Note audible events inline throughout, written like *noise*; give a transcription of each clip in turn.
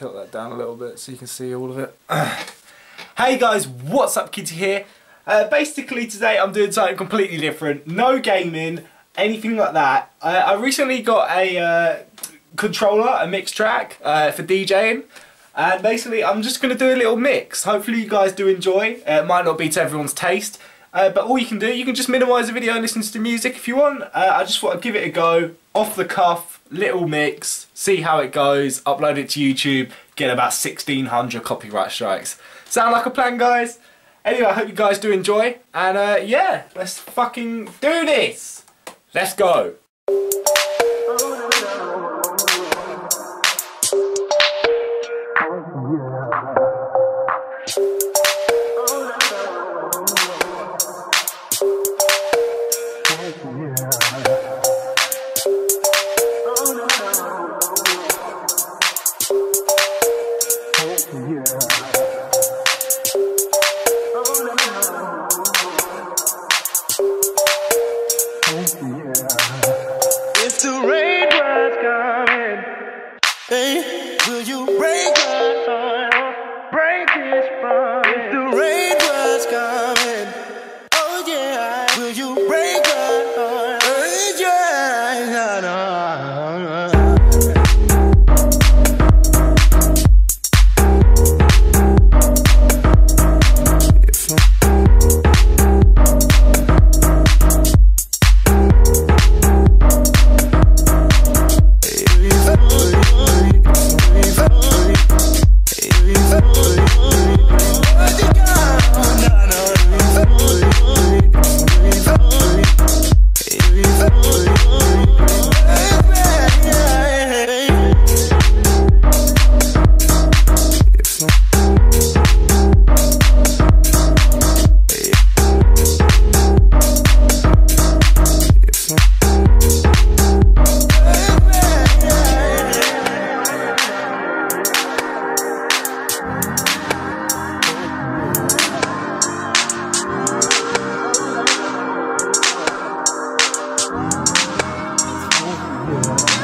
tilt that down a little bit so you can see all of it. *clears throat* hey guys, what's up Kitty here? Uh, basically today I'm doing something completely different. No gaming, anything like that. I, I recently got a uh, controller, a mix track uh, for DJing. And basically I'm just going to do a little mix. Hopefully you guys do enjoy. Uh, it might not be to everyone's taste. Uh, but all you can do, you can just minimise the video and listen to the music if you want. Uh, I just want to give it a go, off the cuff, little mix, see how it goes, upload it to YouTube, get about 1600 copyright strikes. Sound like a plan guys? Anyway, I hope you guys do enjoy, and uh, yeah, let's fucking do this! Let's go! If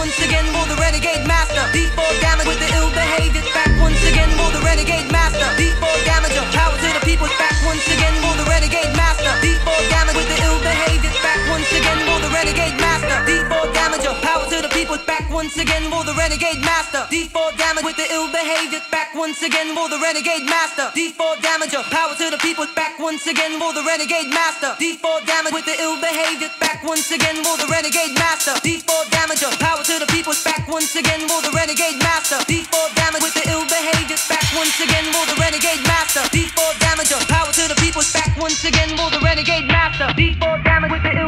once again for the renegade master. D4 damage with the ill behavior. Back once again for the renegade master. D4 damager, power to the people. Back once again for the renegade master. D4 damage with the ill behavior. Back once again for the renegade master. Once again for the renegade master. D4 damage with the ill behavior. Back once again for the renegade master. D4 damager, power to the people. Back once again for the renegade master. D4 damage with the ill behavior. Back once again for the renegade master. D4 damager, power to the people. Back once again for the renegade master. D4 damage with the ill behavior. Back once again for the renegade master. D4 damager, power to the people. Back once again for the renegade master. D4 damage with the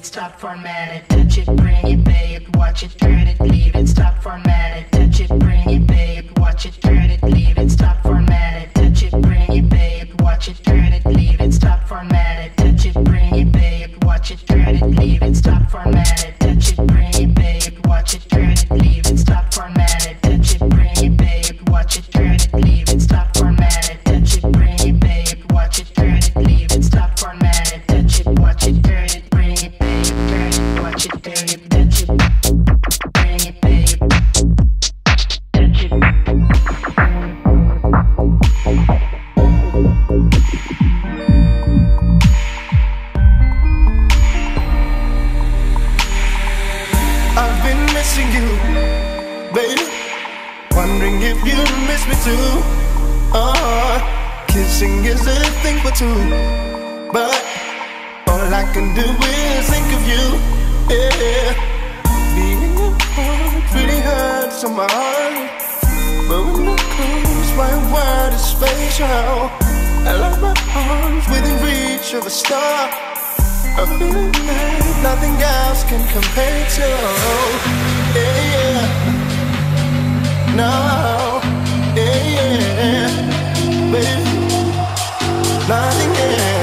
it, stop, format it, touch it, bring it, babe. watch it, turn it, leave it, stop, format it, touch it, bring it, babe. watch it, turn it, leave it, stop, format it, touch it, bring it, babe. watch it, turn it, leave it. I can do is think of you. Yeah. Being apart really hurts on my heart. But when you're close, my world is spatial. I love my arms within reach of a star. A feeling that nothing else can compare to. Yeah, yeah. No, yeah, yeah. Baby, nothing else.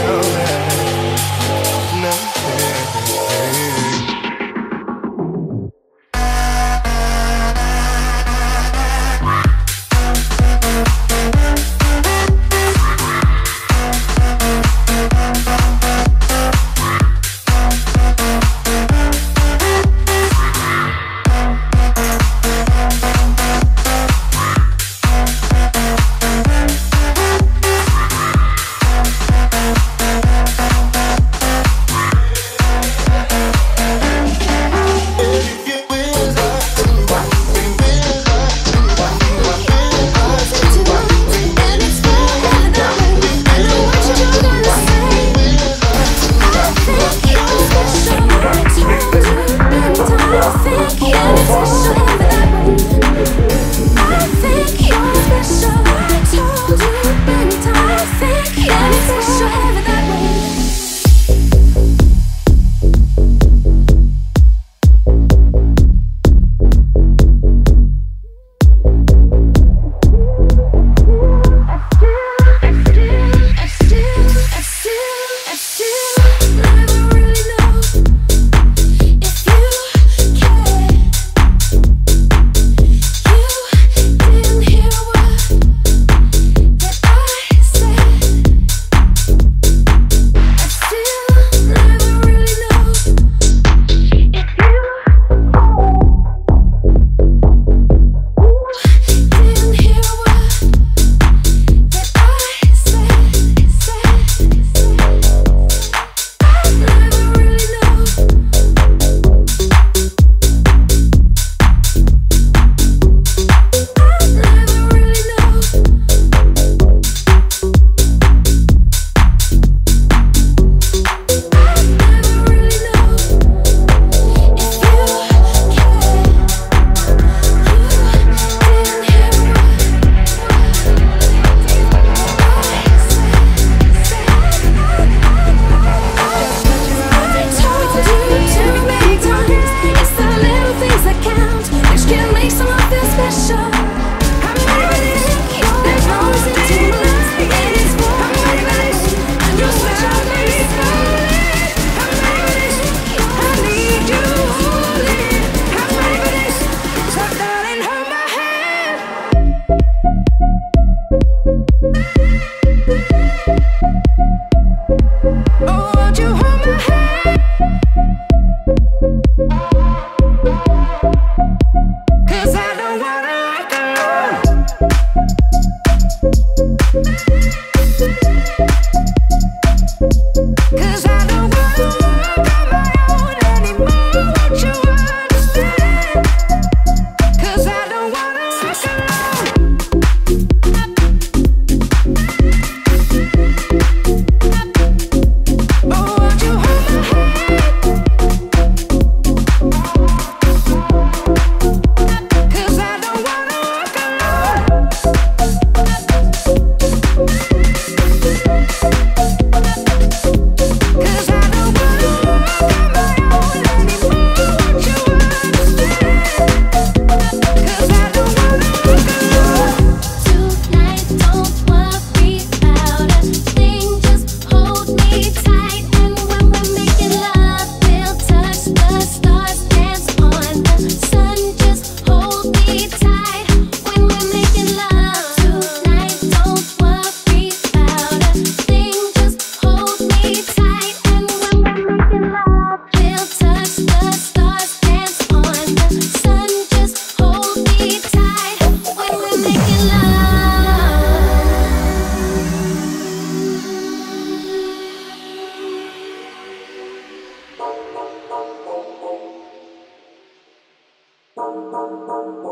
Thank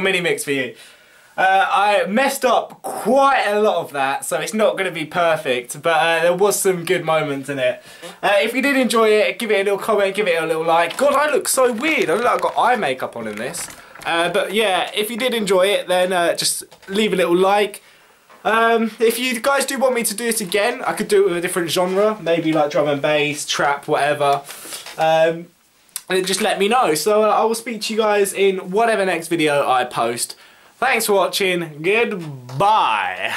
Little mini mix for you. Uh, I messed up quite a lot of that, so it's not going to be perfect, but uh, there was some good moments in it. Uh, if you did enjoy it, give it a little comment, give it a little like. God, I look so weird. I look like I've got eye makeup on in this. Uh, but yeah, if you did enjoy it, then uh, just leave a little like. Um, if you guys do want me to do it again, I could do it with a different genre, maybe like drum and bass, trap, whatever. Um, and just let me know. So uh, I will speak to you guys in whatever next video I post. Thanks for watching. Goodbye.